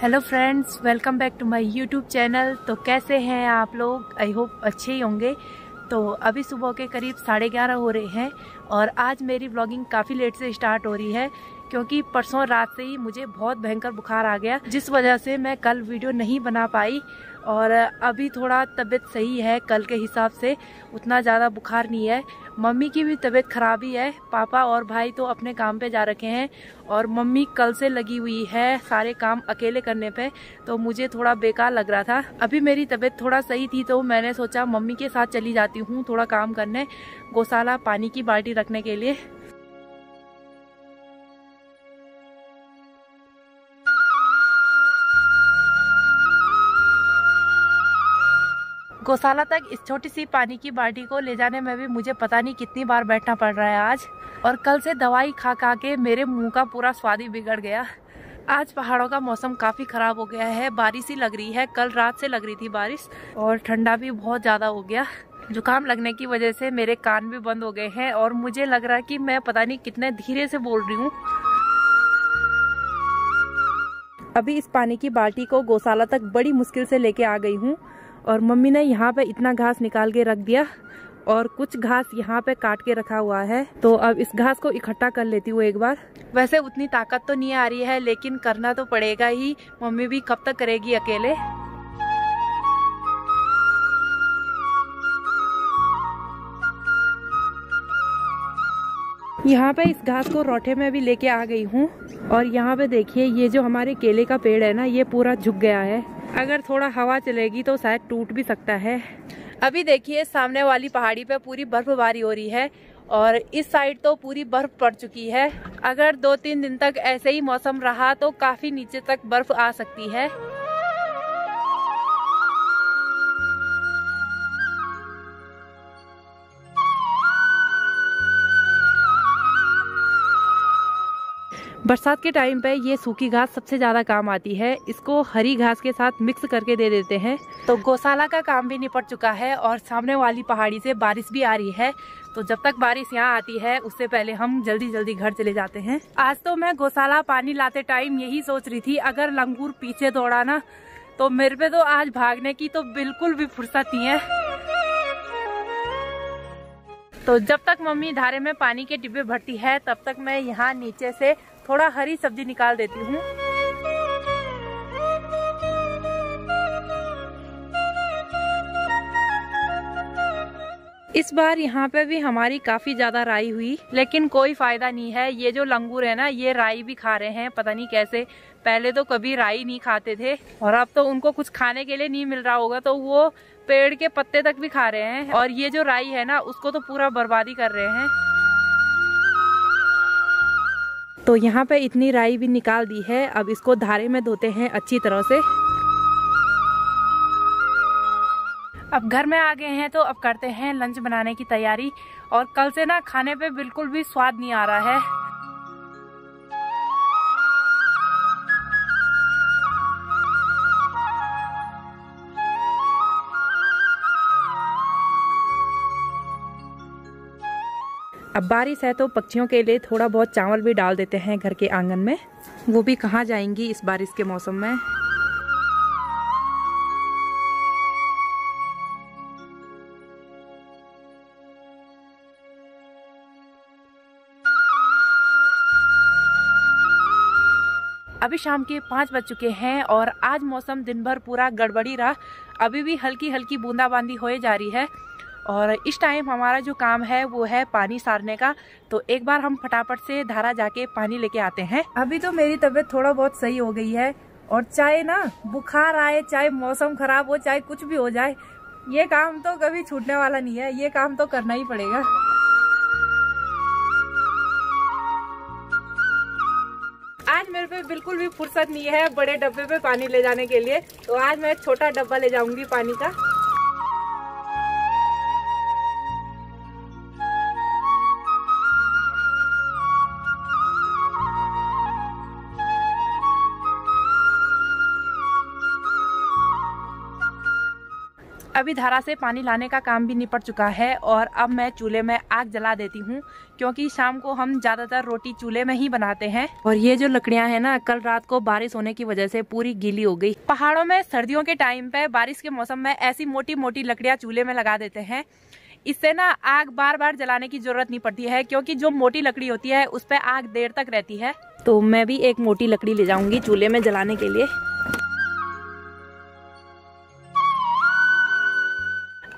Hello friends welcome back to my YouTube channel तो कैसे हैं आप लोग? आई होप अच्छे ही होंगे। तो अभी सुबह के करीब साढ़े ग्यारह हो रहे हैं और आज मेरी ब्लॉगिंग काफ़ी लेट से स्टार्ट हो रही है। क्योंकि परसों रात से ही मुझे बहुत भयंकर बुखार आ गया, जिस वजह से मैं कल वीडियो नहीं बना पाई और अभी थोड़ा तबीयत सही है कल के हिसाब से, उतना ज़्यादा बुखार नहीं है। मम्मी की भी तबीयत खराब ही है, पापा और भाई तो अपने काम पे जा रखे हैं और मम्मी कल से लगी हुई है सारे काम अकेले करने पे तो मुझे थोड़ा बेकार लग रहा था। अभी मेरी तबीयत थोड़ा सही थी तो मैंने सोचा मम्मी के साथ चली जाती हूँ थोड़ा काम करने, गौशाला पानी की बाल्टी रखने के लिए। गौशाला तक इस छोटी सी पानी की बाल्टी को ले जाने में भी मुझे पता नहीं कितनी बार बैठना पड़ रहा है आज। और कल से दवाई खा खा के मेरे मुँह का पूरा स्वाद ही बिगड़ गया। आज पहाड़ों का मौसम काफ़ी ख़राब हो गया है, बारिश ही लग रही है, कल रात से लग रही थी बारिश और ठंडा भी बहुत ज़्यादा हो गया। जुकाम लगने की वजह से मेरे कान भी बंद हो गए हैं और मुझे लग रहा है कि मैं पता नहीं कितने धीरे से बोल रही हूँ। अभी इस पानी की बाल्टी को गौशाला तक बड़ी मुश्किल से लेके आ गई हूँ। और मम्मी ने यहाँ पे इतना घास निकाल के रख दिया और कुछ घास यहाँ पे काट के रखा हुआ है। तो अब इस घास को इकट्ठा कर लेती हूँ एक बार। वैसे उतनी ताकत तो नहीं आ रही है लेकिन करना तो पड़ेगा ही। मम्मी भी कब तक करेगी अकेले? यहाँ पे इस घास को रोटे में भी लेके आ गई हूँ। और यहाँ पे देखिए ये जो हमारे केले का पेड़ है ना ये पूरा झुक गया है। अगर थोड़ा हवा चलेगी तो शायद टूट भी सकता है। अभी देखिए, सामने वाली पहाड़ी पे पूरी बर्फबारी हो रही है और इस साइड तो पूरी बर्फ़ पड़ चुकी है। अगर दो तीन दिन तक ऐसे ही मौसम रहा तो काफ़ी नीचे तक बर्फ़ आ सकती है। बरसात के टाइम पे ये सूखी घास सबसे ज़्यादा काम आती है। इसको हरी घास के साथ मिक्स करके दे देते हैं। तो गौशाला का काम भी निपट चुका है और सामने वाली पहाड़ी से बारिश भी आ रही है। तो जब तक बारिश यहाँ आती है, उससे पहले हम जल्दी जल्दी घर चले जाते हैं। आज तो मैं गौशाला पानी लाते टाइम यही सोच रही थी, अगर लंगूर पीछे दौड़ा ना तो मेरे पे तो आज भागने की तो बिल्कुल भी फुर्सत नहीं है। तो जब तक मम्मी धारे में पानी के डिब्बे भरती है, तब तक मैं यहाँ नीचे से थोड़ा हरी सब्ज़ी निकाल देती हूँ। इस बार यहाँ पे भी हमारी काफ़ी ज़्यादा राई हुई, लेकिन कोई फ़ायदा नहीं है। ये जो लंगूर है ना, ये राई भी खा रहे हैं, पता नहीं कैसे। पहले तो कभी राई नहीं खाते थे, और अब तो उनको कुछ खाने के लिए नहीं मिल रहा होगा तो वो पेड़ के पत्ते तक भी खा रहे हैं। और ये जो राई है ना, उसको तो पूरा बर्बादी कर रहे हैं। तो यहाँ पे इतनी राई भी निकाल दी है। अब इसको धारे में धोते हैं अच्छी तरह से। अब घर में आ गए हैं तो अब करते हैं लंच बनाने की तैयारी। और कल से ना खाने पे बिल्कुल भी स्वाद नहीं आ रहा है। अब बारिश है तो पक्षियों के लिए थोड़ा बहुत चावल भी डाल देते हैं घर के आँगन में। वो भी कहाँ जाएँगी इस बारिश के मौसम में? अभी शाम के पाँच बज चुके हैं और आज मौसम दिन भर पूरा गड़बड़ी रहा। अभी भी हल्की हल्की बूंदाबांदी हो जा रही है। और इस टाइम हमारा जो काम है, वो है पानी सारने का। तो एक बार हम फटाफट से धारा जाके पानी लेके आते हैं। अभी तो मेरी तबीयत थोड़ा बहुत सही हो गई है और चाहे ना, बुखार आए, चाहे मौसम खराब हो, चाहे कुछ भी हो जाए, ये काम तो कभी छूटने वाला नहीं है। ये काम तो करना ही पड़ेगा। आज मेरे पे बिल्कुल भी फुर्सत नहीं है बड़े डब्बे पे पानी ले जाने के लिए। तो आज मैं छोटा डब्बा ले जाऊँगी पानी का। अभी धारा से पानी लाने का काम भी निपट चुका है और अब मैं चूल्हे में आग जला देती हूँ, क्योंकि शाम को हम ज़्यादातर रोटी चूल्हे में ही बनाते हैं। और ये जो लकड़ियाँ हैं ना, कल रात को बारिश होने की वजह से पूरी गीली हो गई। पहाड़ों में सर्दियों के टाइम पे बारिश के मौसम में ऐसी मोटी मोटी लकड़ियाँ चूल्हे में लगा देते हैं। इससे ना आग बार बार जलाने की ज़रूरत नहीं पड़ती है, क्योंकि जो मोटी लकड़ी होती है, उस पर आग देर तक रहती है। तो मैं भी एक मोटी लकड़ी ले जाऊँगी चूल्हे में जलाने के लिए।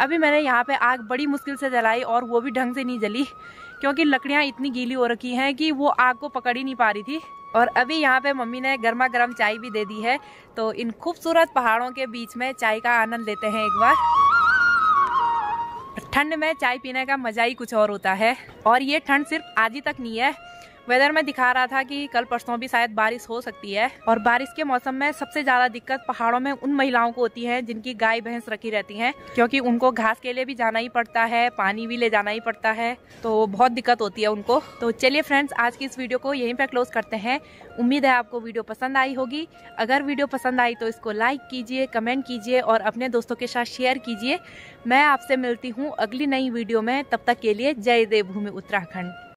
अभी मैंने यहाँ पे आग बड़ी मुश्किल से जलाई और वो भी ढंग से नहीं जली, क्योंकि लकड़ियाँ इतनी गीली हो रखी हैं कि वो आग को पकड़ ही नहीं पा रही थी। और अभी यहाँ पे मम्मी ने गर्मा गर्म चाय भी दे दी है तो इन खूबसूरत पहाड़ों के बीच में चाय का आनंद लेते हैं एक बार। ठंड में चाय पीने का मज़ा ही कुछ और होता है, और ये ठंड सिर्फ़ आज ही तक नहीं है वेदर में दिखा रहा था कि कल परसों भी शायद बारिश हो सकती है। और बारिश के मौसम में सबसे ज़्यादा दिक्कत पहाड़ों में उन महिलाओं को होती है जिनकी गाय, भैंस रखी रहती हैं, क्योंकि उनको घास के लिए भी जाना ही पड़ता है, पानी भी ले जाना ही पड़ता है तो बहुत दिक्कत होती है उनको। तो चलिए फ्रेंड्स आज की इस वीडियो को यहीं पर क्लोज करते हैं। उम्मीद है आपको वीडियो पसंद आई होगी। अगर वीडियो पसंद आई तो इसको लाइक कीजिए कमेंट कीजिए और अपने दोस्तों के साथ शेयर कीजिए। मैं आपसे मिलती हूँ अगली नई वीडियो में। तब तक के लिए जय देवभूमि उत्तराखंड।